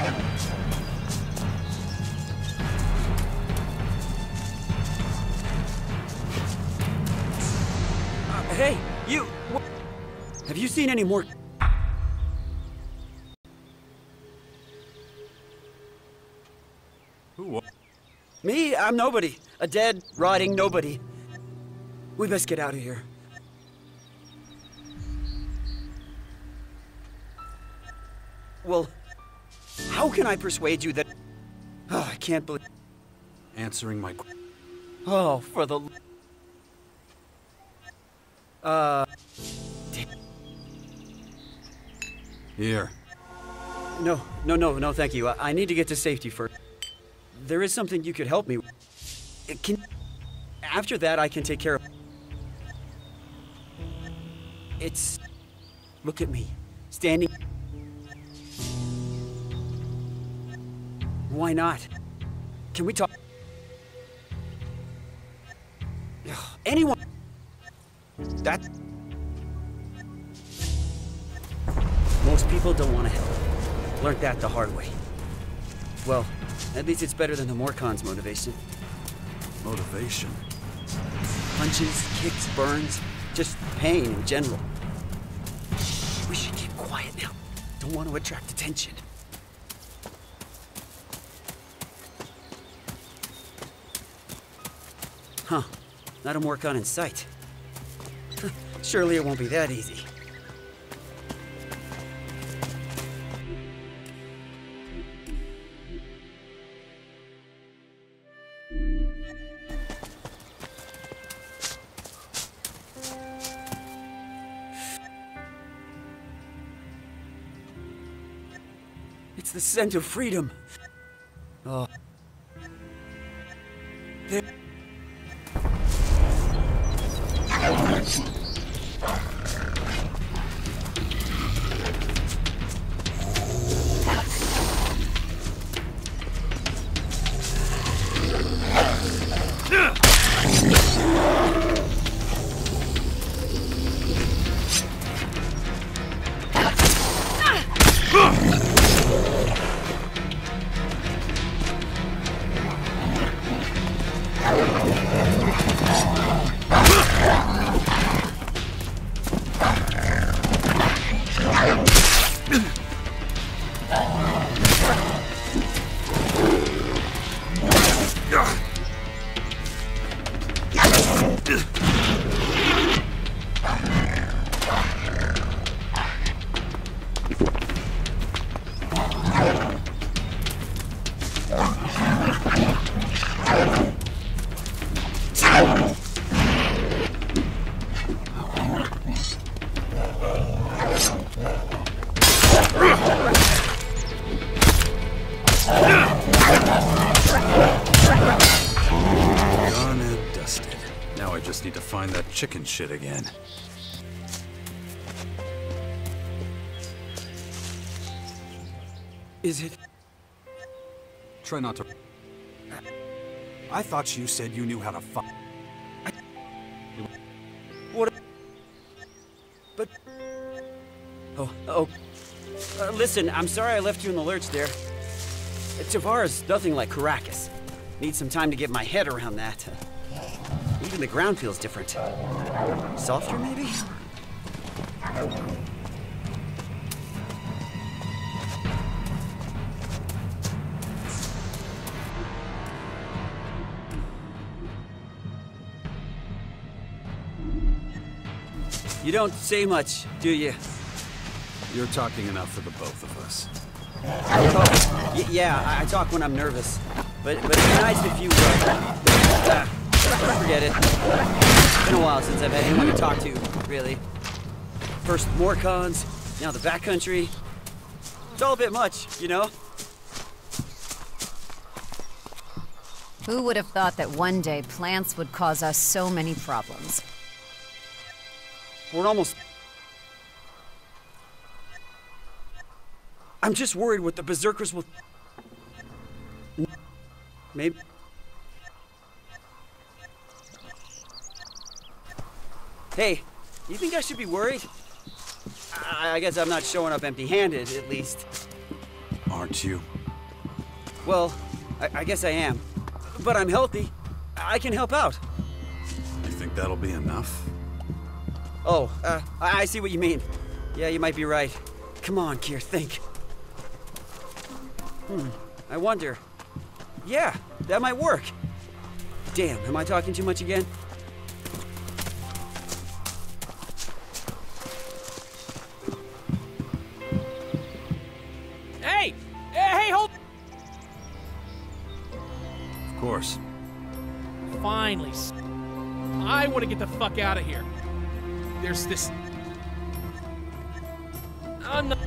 Uh, hey, you... Have you seen any more... Who Me? I'm nobody. A dead, rotting nobody. We best get out of here. Well how can I persuade you that... Oh, I can't believe... answering my Oh, for the... Uh... Here. No, no, no, no, thank you. I, I need to get to safety first. There is something you could help me with. It Can... After that, I can take care of... It's... Look at me. Standing... Why not? Can we talk... Anyone... That... Most people don't want to help. Learned that the hard way. Well, at least it's better than the Morkon's motivation. Motivation. Punches, kicks, burns, just pain in general. We should keep quiet now. Don't want to attract attention. Not a Morkon in sight. Surely it won't be that easy. It's the scent of freedom. Oh. Dusted. Now I just need to find that chicken shit again. Is it? Try not to. I thought you said you knew how to fight. What? But. Oh, oh. Uh, listen, I'm sorry I left you in the lurch there. Tavara's nothing like Caracas. Need some time to get my head around that. Even the ground feels different. Softer, maybe? You don't say much, do you? You're talking enough for the both of us. Oh, yeah, I-, talk when I'm nervous. But but it'd be nice if you uh, uh, forget it. It's been a while since I've had anyone to talk to, really. First Morkons, now the backcountry. It's all a bit much, you know? Who would have thought that one day plants would cause us so many problems? We're almost. I'm just worried what the berserkers will. Maybe. Hey, you think I should be worried? I, I guess I'm not showing up empty handed, at least. Aren't you? Well, I, I guess I am. But I'm healthy. I can help out. You think that'll be enough? Oh, uh, I, I see what you mean. Yeah, you might be right. Come on, Kir, think. Hmm, I wonder. Yeah, that might work. Damn, am I talking too much again? Fuck out of here. There's this. I'm not.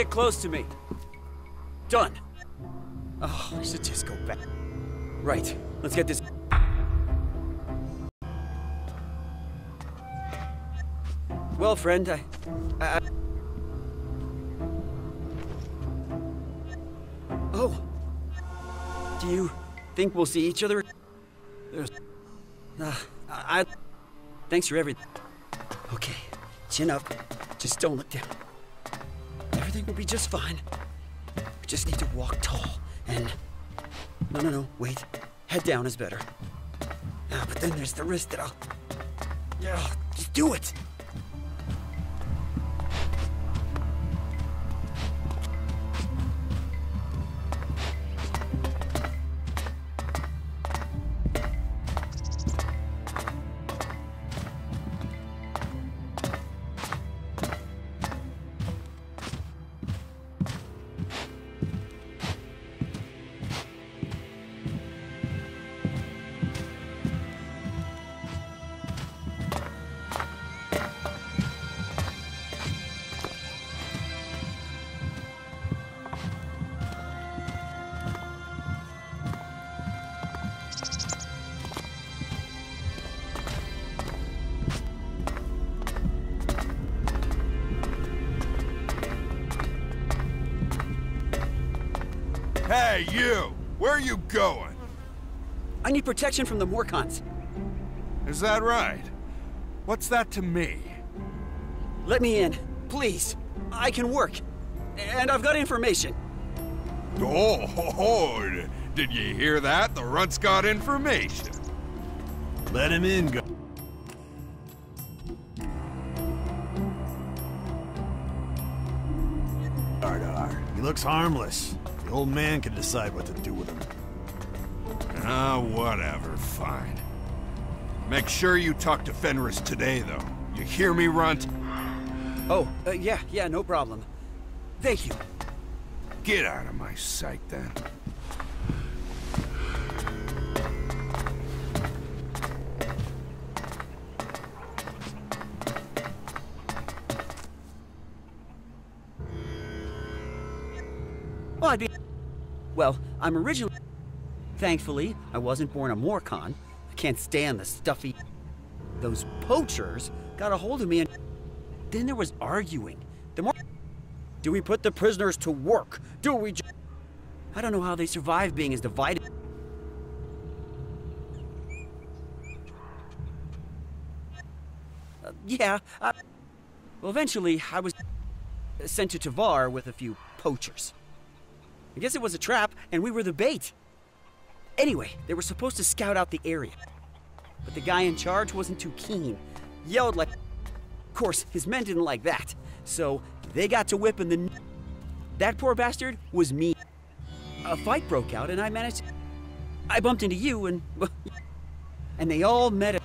Stick close to me. Done. Oh, I should just go back. Right, let's get this. Well, friend, I. I. Oh. Do you think we'll see each other? There's. Uh, I. I- Thanks for everything. Okay, chin up. Just don't look down. Everything will be just fine. We just need to walk tall and. No, no, no, wait. Head down is better. Ah, but then there's the risk that I'll. Yeah, just do it! Hey, you! Where are you going? I need protection from the Morkons. Is that right? What's that to me? Let me in, please. I can work. And I've got information. Oh, ho, ho. did you hear that? The runt's got information. Let him in, go. He looks harmless. The old man can decide what to do with him. Ah, whatever, fine. Make sure you talk to Fenris today, though. You hear me, Runt? Oh, uh, yeah, yeah, no problem. Thank you. Get out of my sight, then. Well, I'd be. Well, I'm originally. Thankfully, I wasn't born a Morkon. I can't stand the stuffy. Those poachers got a hold of me and. Then there was arguing. The more. Do we put the prisoners to work? Do we. I don't know how they survive being as divided. Uh, yeah. I... Well, eventually, I was sent to Tavar with a few poachers. I guess it was a trap, and we were the bait. Anyway, they were supposed to scout out the area. But the guy in charge wasn't too keen. Yelled like. Of course, his men didn't like that. So they got to whipping the. That poor bastard was me. A fight broke out, and I managed. I bumped into you, and. And they all met.